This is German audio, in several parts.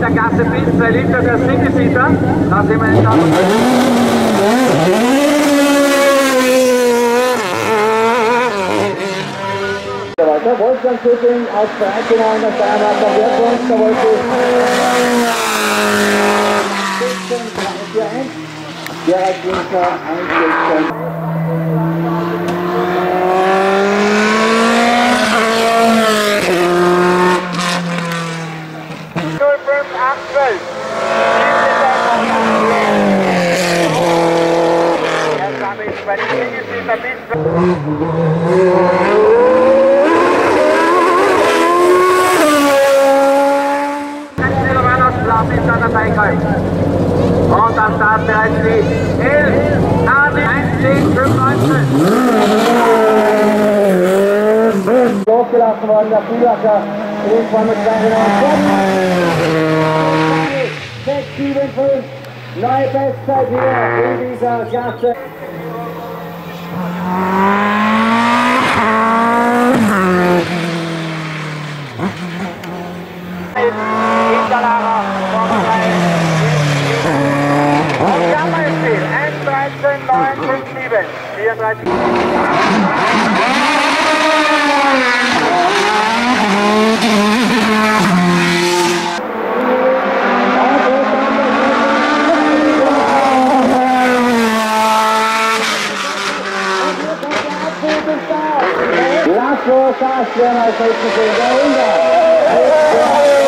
der Gasse bis 2 Liter der Single Peter. Da sind wir jetzt weiter. Wolfgang Schütting aus Freikenau in der Steiermark am Werkpunkt. Der wollte 16 Gerhard Winkler 1 Und am Start bereits die 11, Name 1, 10, 5, 19. Losgelassen worden, der Vielacher, Rundfahrt mit seinen Namen. 6, 7, 5, neue Bestzeit wieder in dieser Klasse. Hinterlager, Und Jammerspiel, 1, 13, 9, 5, 7, 34. Forecast Ashburn, I think, the going down.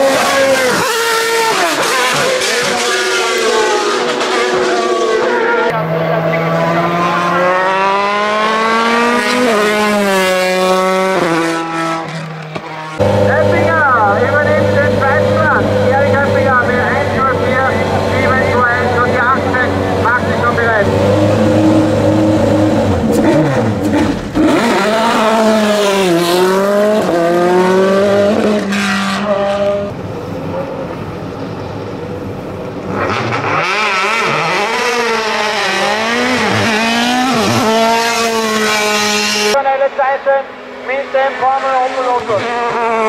Zeiten mit dem Formel Opel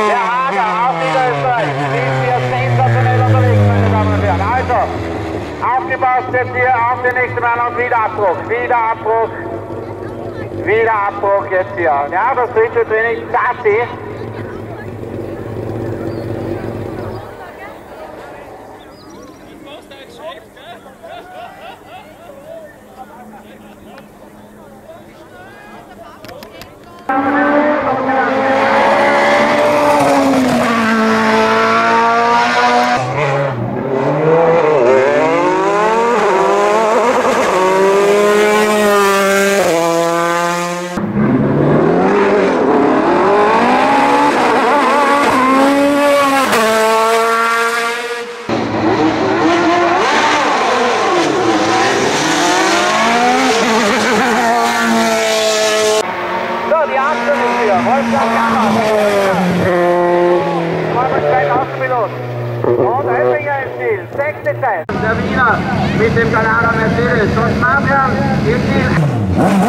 Der Hager, auch Niederösterreich, ist hier sensationell unterwegs, meine Damen und Herren. Also, aufgepasst jetzt hier auf den nächsten Mal und wieder Abbruch, wieder Abbruch, wieder Abbruch jetzt hier. Ja, das dritte Training, Tati. So, die 18 ist hier. Wolfgang Gammer. Vorwärtszeit Außenpilot. Und Oettinger im Ziel. Der Wiener mit dem Gallara Mercedes. Und Fabian im Ziel.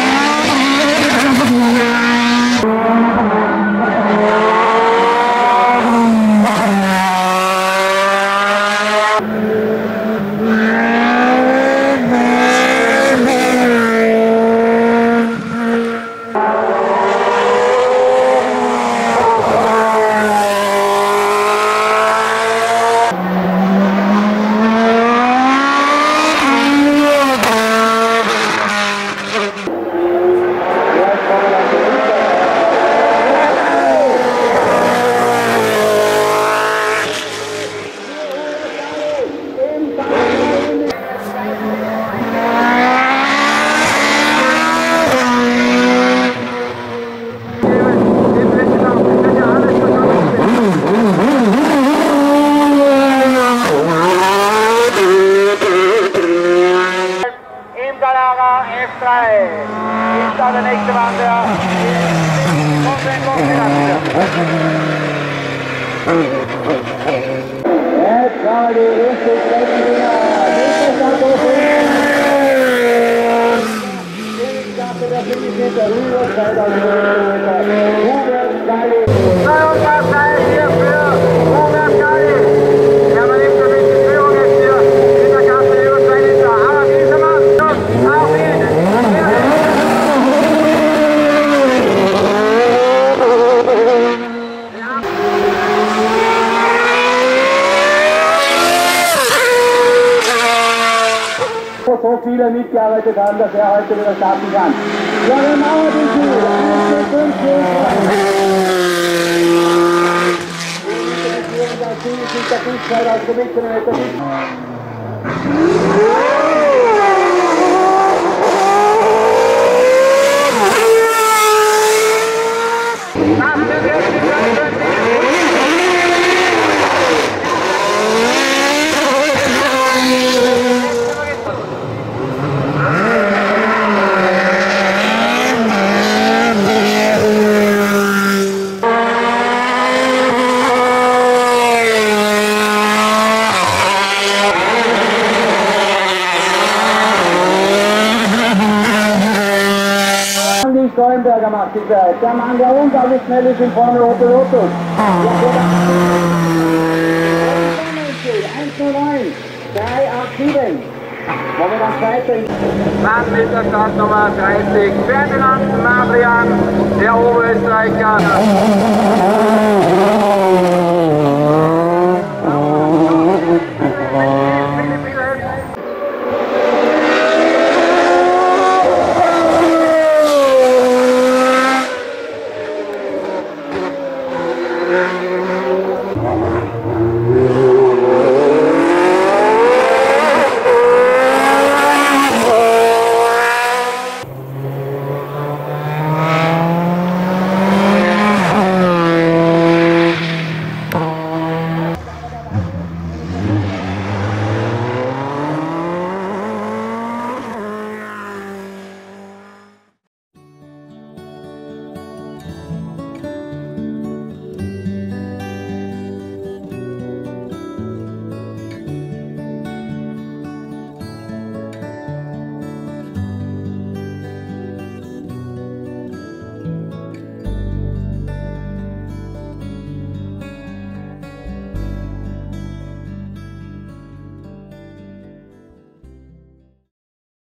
Galara F3. Ist da der nächste Mann, der kommt den Boxen Jetzt war die erste Streckendinger. Nächster Start der viele wieder mitgearbeitet haben, dass er heute wieder starten kann. Ja, genau, das ist dem Regierung, Stollenberger macht die Zeit. Der Mann, der unglaublich schnell ist in Formel Otto Lotus. Ja, der 109, 387. Momentan Zweiter. Dann mit der Startnummer 30 Ferdinand Madrian, der Oberösterreicher.